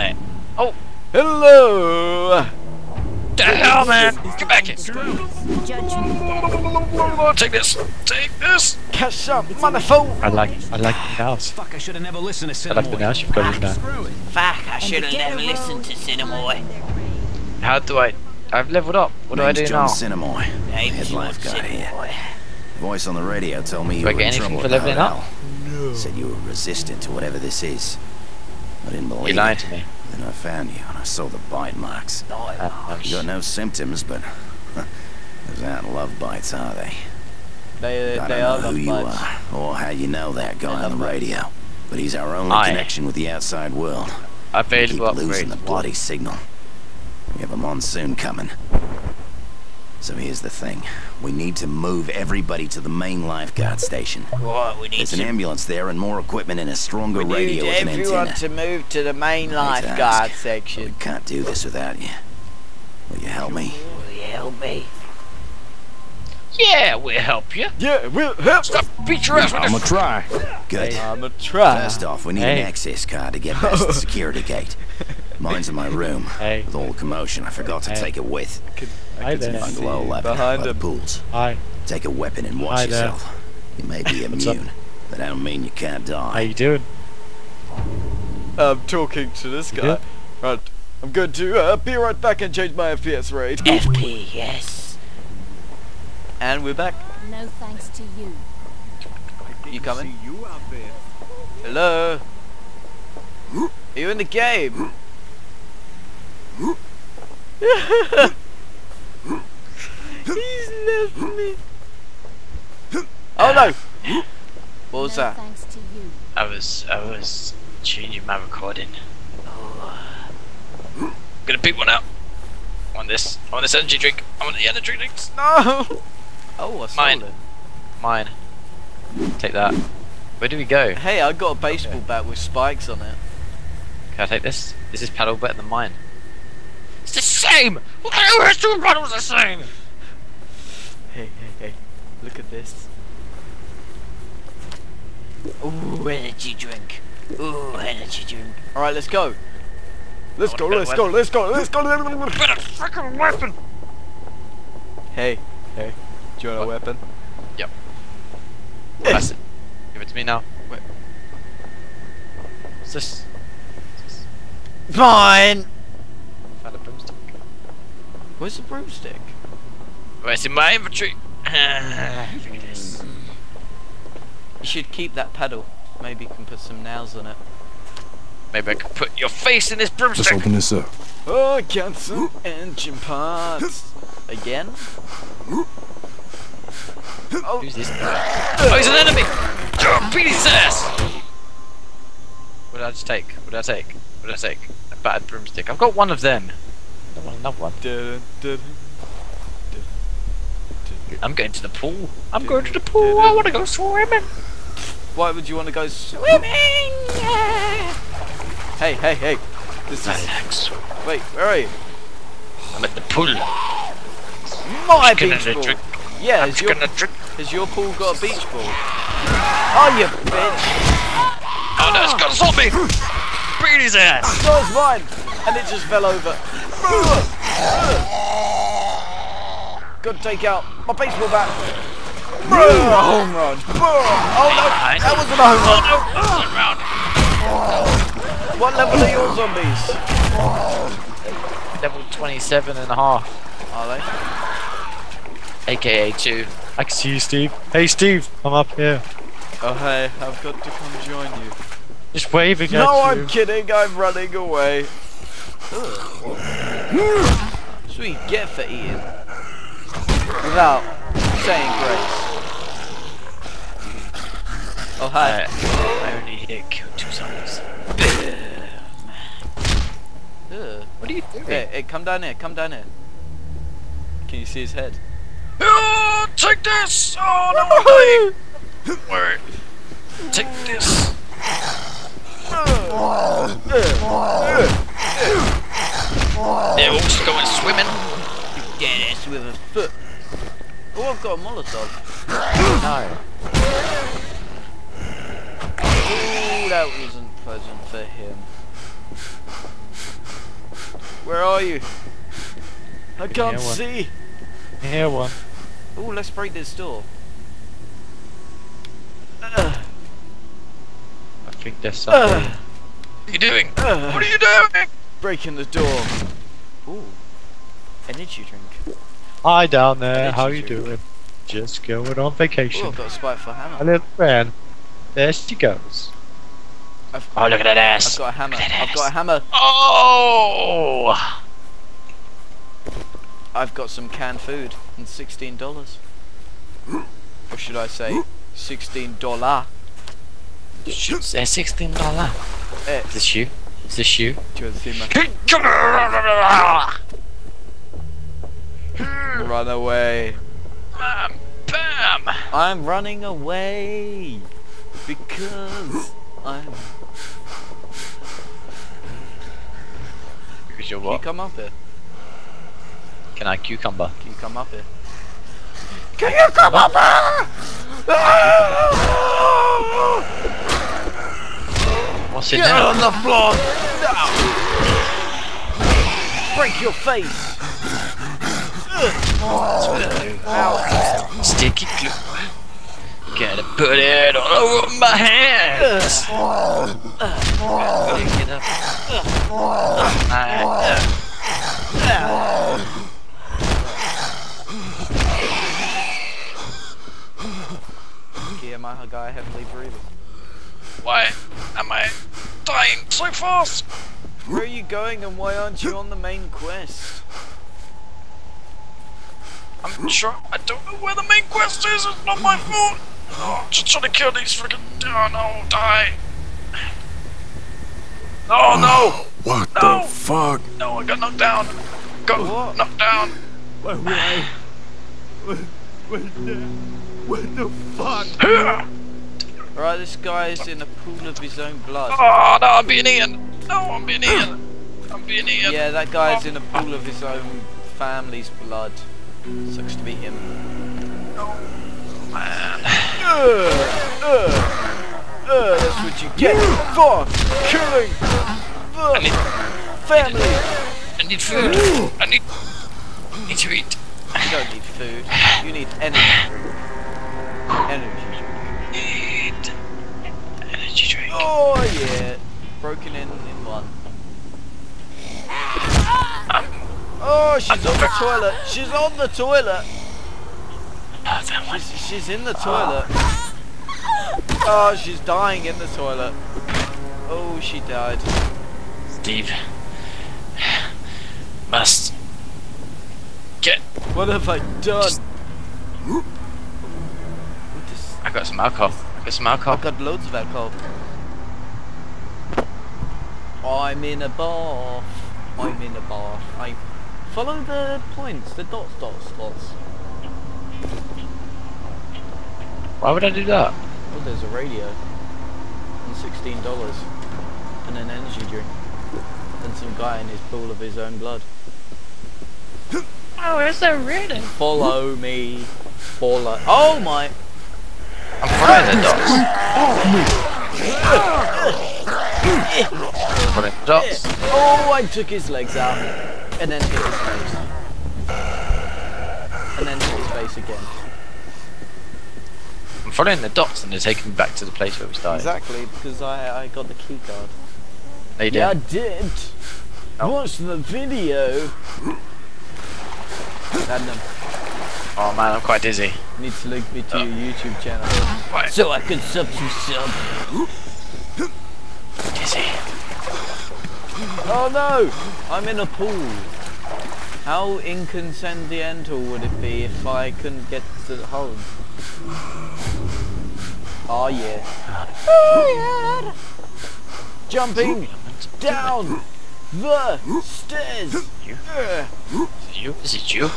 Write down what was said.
it. Oh, Hello! the hell, man! Get back here! Judge me dead. Take this! Take this! Catch up, motherfucker! I like I like the house. Fuck, I should have never listened to I like the Sinamoi. house you've got in there. Fuck, I should have never listened to Sinamoi. How do I... I've leveled up. What do I do John now? Sinamoi, Name's head John lifeguard here. Sinamoi. Voice on the radio told me you Do I were get anything for with leveling up? No. Said you were resistant to whatever this is. I didn't believe You lied it. to me. Then I found you and I saw the bite marks. Uh, You got no symptoms, but those aren't love bites, are they? They, I don't are know love who you bites. are or how you know that guy on the radio, but he's our only Aye. connection with the outside world. We keep available losing the bloody signal. We have a monsoon coming. So here's the thing. We need to move everybody to the main lifeguard station. Right, we need There's an ambulance there and more equipment and a stronger We need radio with an everyone antenna. to move to the main Right, lifeguard ask. We can't do this without you. Will you help me? Will you help me? Yeah, we'll help you. Yeah, we'll help! Stop beat your ass with I'ma try. Good. I'm a try. First off, we need Hey. an access card to get past the security gate. Mine's in my room. Hey. With all the commotion, I forgot to Hey. take it with. Hi there. Bungalow 11 behind by the him. pools. Hi. Take a weapon and watch Hi there. yourself. You may be immune, but I don't mean you can't die. How die. you doing? I'm talking to this guy. good? Right. I'm going to uh, be right back and change my FPS rate. FPS. And we're back. No thanks to you. You coming? You Hello? Are you in the game? He's left me. Oh no! What was no that? thanks to you. I was, I was changing my recording. Oh. Gonna pick one out. I want this. I want this energy drink. I want the energy drinks. No! Oh, I sold Mine. it. Mine. Take that. Where do we go? Hey, I got a baseball bat with spikes on it. Can I take this? This is this paddle better than mine? It's the same! What the hell is two paddles the same? Hey, hey, hey. Look at this. Ooh, energy drink. Ooh, energy drink. Alright, let's go. Let's I go, want a let's go, let's go, let's go. Better freaking weapon! Hey, hey. Do you want a weapon? That's it. Give it to me now. Wait. What's this? Fine! Found a broomstick. Where's the broomstick? Wait, it's in my inventory. Give me this. You should keep that pedal. Maybe you can put some nails on it. Maybe I can put your face in this broomstick. Let's open this up. Oh, I got some engine parts. Again? Oh, Who's this? Oh, he's an enemy! Oh, beat his ass! What did I just take? What did I take? What did I take? A battered broomstick. I've got one of them. Don't want another one. dun, dun, I'm going to the pool. I'm going to the pool. I want to go swimming. Why would you want to go swimming? Hey, hey, hey. This I is. Wait, where are you? I'm at the pool. My beach ball. drink. Yeah, I'm has your, has your pool got a beach ball? Oh, you bitch. Oh no, it's got a zombie! Beat his ass! So is mine. And it just fell over. Good to take out my baseball bat. Home run. Oh no, that wasn't a home Oh run. no! What level are your zombies? Level 27 and a half. Are they? AKA 2. I can see you, Steve. Hey, Steve. I'm up here. Oh hey, I've got to come join you. Just waving No, at you. No, I'm kidding. I'm running away. Sweet, get for eating. Without saying grace. Oh hi. Uh, I only hit kill two zombies. What are you doing? Hey, hey, come down here. Come down here. Can you see his head? Oh, take this! Oh no! Where? Take this! They're also going swimming. Dead ass with a foot. Oh, I've got a Molotov. No. Oh, that wasn't pleasant for him. Where are you? I can't hear one. see. Here one. Oh, let's break this door. Ugh, I think there's something. ugh, What are you doing? ugh. What are you doing? Breaking the door. Ooh. Energy drink. Hi down there, Energy how you drink. doing? Just going on Ooh, vacation. I've got a spiteful A hammer. little friend. There she goes. I've, Oh, look at that ass! I've got a hammer. Look at that I've got a hammer. Oh! I've got some canned food and sixteen dollars. Or should I say, sixteen dollar? Shoots there, sixteen dollar. Eh, Is this you? Is this you? to a thimmer. Run away. Bam! Bam! I'm running away because I'm. Because you're what? Can you come up here? Can I cucumber? Can you come up here? Can you come up here? What's in Get there? on the floor! Break your face! Sticky glue. Gotta put it all over my hands. Pick it up. Okay, am I a guy heavily breathing? Why am I dying so fast? Where are you going and why aren't you on the main quest? I'm sure I don't know where the main quest is. It's not my fault. Oh, I'm just trying to kill these freaking. Oh no, die. Oh no! What No. the fuck? No, I got knocked down. Got What? knocked down. What the fuck? Alright, this guy is in a pool of his own blood. Oh no, I'm being eaten. No, I'm being eaten. I'm being eaten. Yeah, that guy's oh. in a pool of his own family's blood. Sucks to be him. Man. Ugh, ugh, ugh, that's what you get for killing I the need, family. I need food. I need, I need to eat. You don't need food. You need energy. Energy. drink. Need energy drink. Oh yeah, broken in in one. Oh, she's on the toilet. She's on the toilet. Oh. She's, she's in the toilet. Oh, she's dying in the toilet. Oh, she died. Steve must get. What have I done? I got some alcohol. I got some alcohol. I've got loads of alcohol. I'm in a bath. I'm in a bath. I follow the points, the dots, dots, dots. Why would I do that? Oh, there's a radio. And sixteen dollars. And an energy drink. And some guy in his pool of his own blood. Oh, is there really? Follow me. Follow. Oh my! I'm following the dots. following the dots. Oh, I took his legs out. And then hit his face. And then hit his face again. I'm following the dots and they're taking me back to the place where we started. Exactly, because I, I got the key card. They did. Yeah, I did. Oh. Watch the video. Random. Oh man, I'm quite dizzy. Need to link me to Oh. your YouTube channel. Quite So I can sub to sub. Oh no! I'm in a pool. How inconsequential would it be if I couldn't get to home? Oh yeah. Oh, yeah. Jumping down the stairs. Is it you? Is it you?